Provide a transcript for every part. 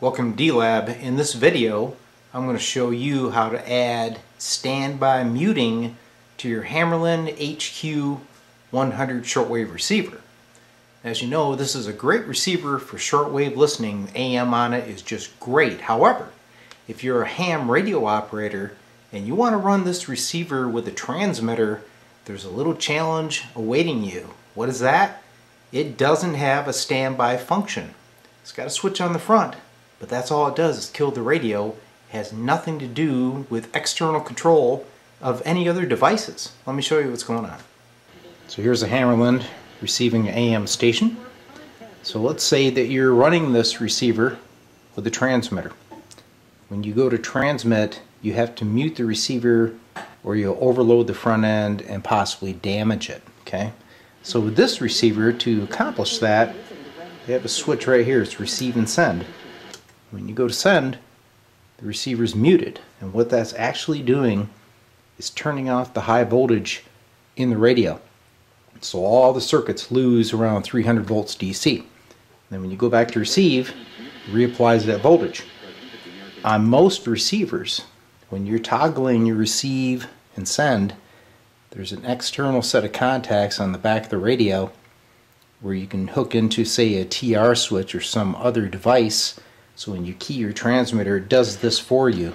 Welcome to D-Lab. In this video, I'm going to show you how to add standby muting to your Hammarlund HQ 100 shortwave receiver. As you know, this is a great receiver for shortwave listening. AM on it is just great. However, if you're a ham radio operator and you want to run this receiver with a transmitter, there's a little challenge awaiting you. What is that? It doesn't have a standby function. It's got a switch on the front, but that's all it does is kill the radio. It has nothing to do with external control of any other devices. Let me show you what's going on. So here's a Hammarlund receiving AM station. So let's say that you're running this receiver with a transmitter. When you go to transmit, you have to mute the receiver or you'll overload the front end and possibly damage it. Okay. So with this receiver, to accomplish that, they have a switch right here. It's receive and send. When you go to send, the receiver's muted. And what that's actually doing is turning off the high voltage in the radio. So all the circuits lose around 300 volts DC. Then when you go back to receive, it reapplies that voltage. On most receivers, when you're toggling your receive and send, there's an external set of contacts on the back of the radio where you can hook into say a TR switch or some other device so when you key your transmitter it does this for you.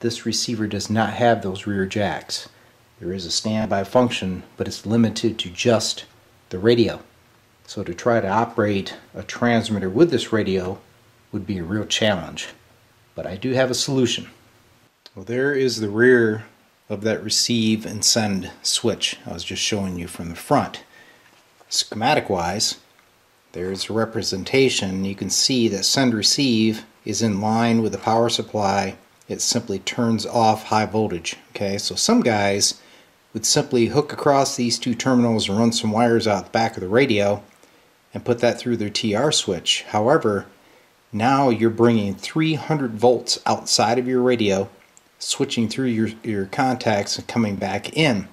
This receiver does not have those rear jacks. There is a standby function but it's limited to just the radio. So to try to operate a transmitter with this radio would be a real challenge. But I do have a solution. Well there is the rear of that receive and send switch I was just showing you from the front schematic wise, there's a representation. You can see that send receive is in line with the power supply. It simply turns off high voltage. Okay, so some guys would simply hook across these two terminals and run some wires out the back of the radio and put that through their TR switch. However, now you're bringing 300 volts outside of your radio, switching through your, your contacts and coming back in,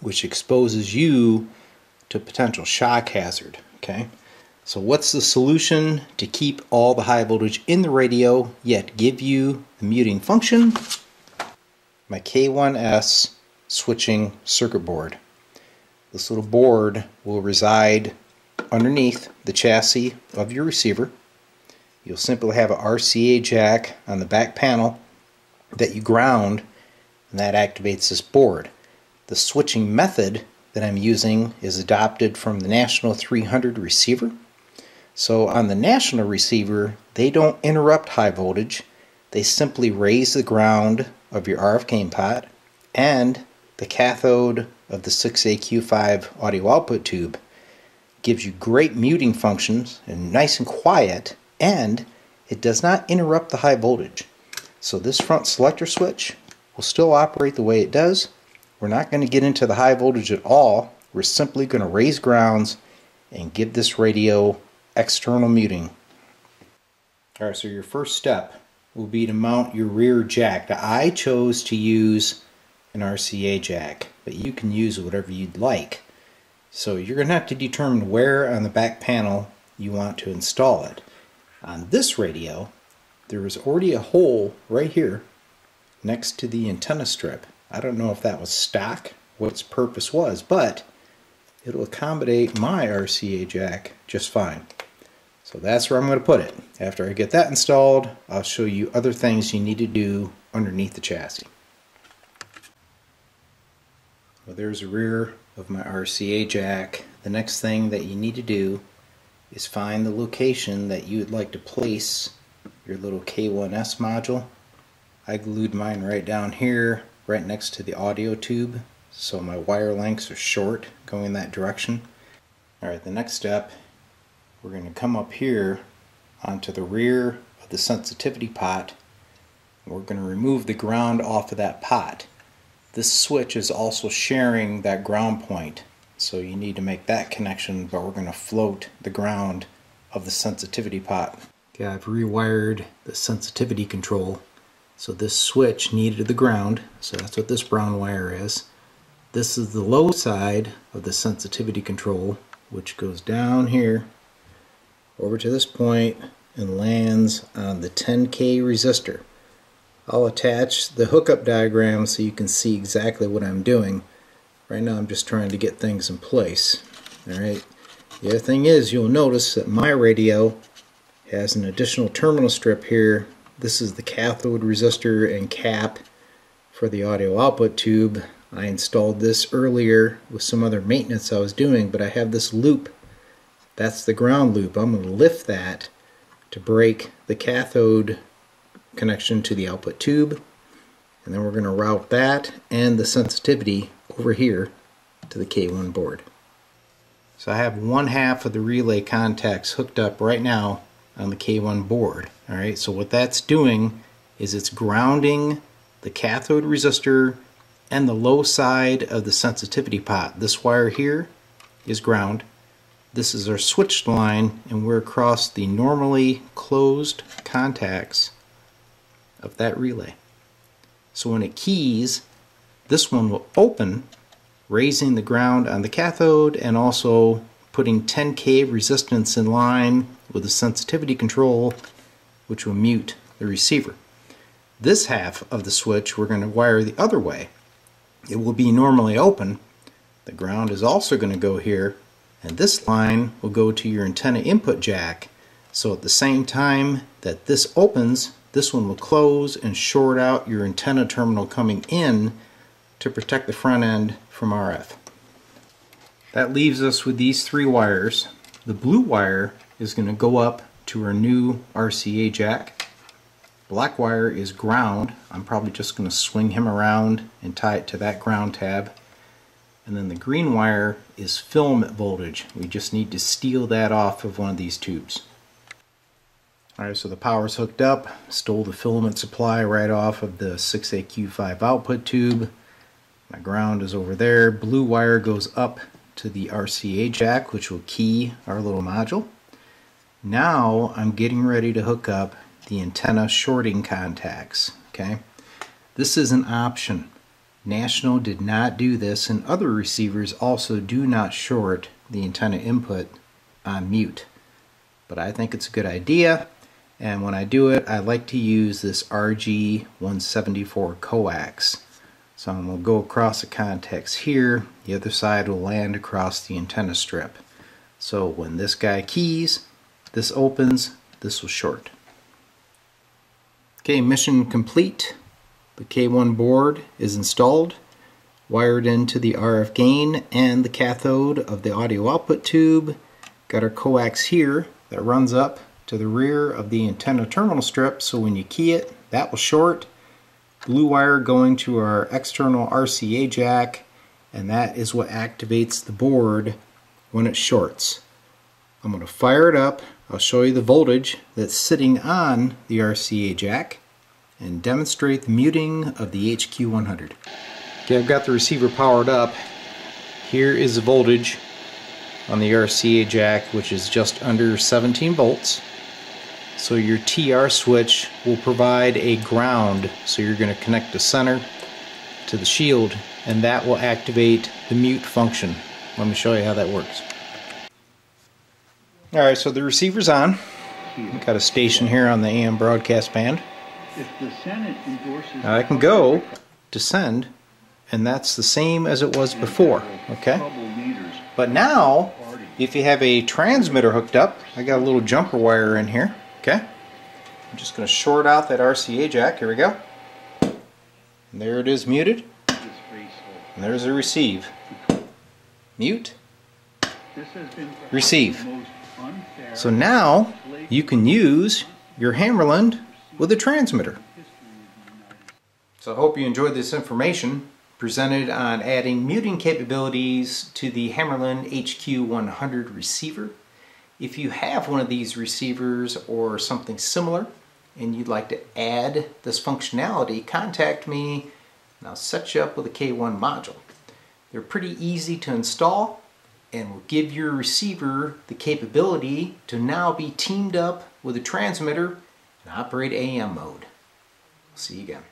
which exposes you to potential shock hazard. Okay, so what's the solution to keep all the high voltage in the radio yet give you the muting function? My K1S switching circuit board. This little board will reside underneath the chassis of your receiver. You'll simply have a RCA jack on the back panel that you ground and that activates this board. The switching method that I'm using is adopted from the National 300 receiver. So on the National receiver, they don't interrupt high voltage. They simply raise the ground of your RF gain pot and the cathode of the 6AQ5 audio output tube. Gives you great muting functions and nice and quiet and it does not interrupt the high voltage. So this front selector switch will still operate the way it does we're not going to get into the high voltage at all. We're simply going to raise grounds and give this radio external muting. Alright, so your first step will be to mount your rear jack. Now, I chose to use an RCA jack, but you can use whatever you'd like. So you're going to have to determine where on the back panel you want to install it. On this radio, there is already a hole right here next to the antenna strip. I don't know if that was stock, what its purpose was, but it'll accommodate my RCA jack just fine. So that's where I'm going to put it. After I get that installed, I'll show you other things you need to do underneath the chassis. Well, there's the rear of my RCA jack. The next thing that you need to do is find the location that you would like to place your little K1S module. I glued mine right down here right next to the audio tube so my wire lengths are short going that direction. Alright, the next step we're going to come up here onto the rear of the sensitivity pot we're going to remove the ground off of that pot. This switch is also sharing that ground point so you need to make that connection but we're going to float the ground of the sensitivity pot. Okay, I've rewired the sensitivity control so this switch needed the ground, so that's what this brown wire is. This is the low side of the sensitivity control, which goes down here, over to this point, and lands on the 10K resistor. I'll attach the hookup diagram so you can see exactly what I'm doing. Right now I'm just trying to get things in place. Alright. The other thing is you'll notice that my radio has an additional terminal strip here. This is the cathode resistor and cap for the audio output tube. I installed this earlier with some other maintenance I was doing, but I have this loop. That's the ground loop. I'm going to lift that to break the cathode connection to the output tube. And then we're going to route that and the sensitivity over here to the K1 board. So I have one half of the relay contacts hooked up right now on the K1 board. Alright, so what that's doing is it's grounding the cathode resistor and the low side of the sensitivity pot. This wire here is ground. This is our switched line and we're across the normally closed contacts of that relay. So when it keys, this one will open, raising the ground on the cathode and also putting 10K resistance in line with the sensitivity control, which will mute the receiver. This half of the switch we're going to wire the other way. It will be normally open. The ground is also going to go here, and this line will go to your antenna input jack. So at the same time that this opens, this one will close and short out your antenna terminal coming in to protect the front end from RF. That leaves us with these three wires. The blue wire is going to go up to our new RCA jack. Black wire is ground. I'm probably just going to swing him around and tie it to that ground tab. And then the green wire is filament voltage. We just need to steal that off of one of these tubes. Alright, so the power's hooked up, stole the filament supply right off of the 6AQ5 output tube. My ground is over there. Blue wire goes up to the RCA jack, which will key our little module. Now I'm getting ready to hook up the antenna shorting contacts. Okay, This is an option. National did not do this, and other receivers also do not short the antenna input on mute. But I think it's a good idea and when I do it I like to use this RG174 coax. So I'm going to go across the contacts here. The other side will land across the antenna strip. So when this guy keys this opens this will short. Okay mission complete the K1 board is installed wired into the RF gain and the cathode of the audio output tube. Got our coax here that runs up to the rear of the antenna terminal strip so when you key it that will short. Blue wire going to our external RCA jack and that is what activates the board when it shorts. I'm going to fire it up. I'll show you the voltage that's sitting on the RCA jack and demonstrate the muting of the HQ100. Okay, I've got the receiver powered up. Here is the voltage on the RCA jack, which is just under 17 volts. So your TR switch will provide a ground. So you're going to connect the center to the shield and that will activate the mute function. Let me show you how that works. Alright, so the receiver's on. Got a station here on the AM broadcast band. Now I can go to send and that's the same as it was before. Okay? But now, if you have a transmitter hooked up, I got a little jumper wire in here. Okay? I'm just going to short out that RCA jack. Here we go. And there it is muted. And there's a receive. Mute. Receive. So now you can use your Hammarlund with a transmitter. So I hope you enjoyed this information presented on adding muting capabilities to the Hammarlund HQ100 receiver. If you have one of these receivers or something similar and you'd like to add this functionality, contact me and I'll set you up with a K1 module. They're pretty easy to install and will give your receiver the capability to now be teamed up with a transmitter and operate AM mode. See you again.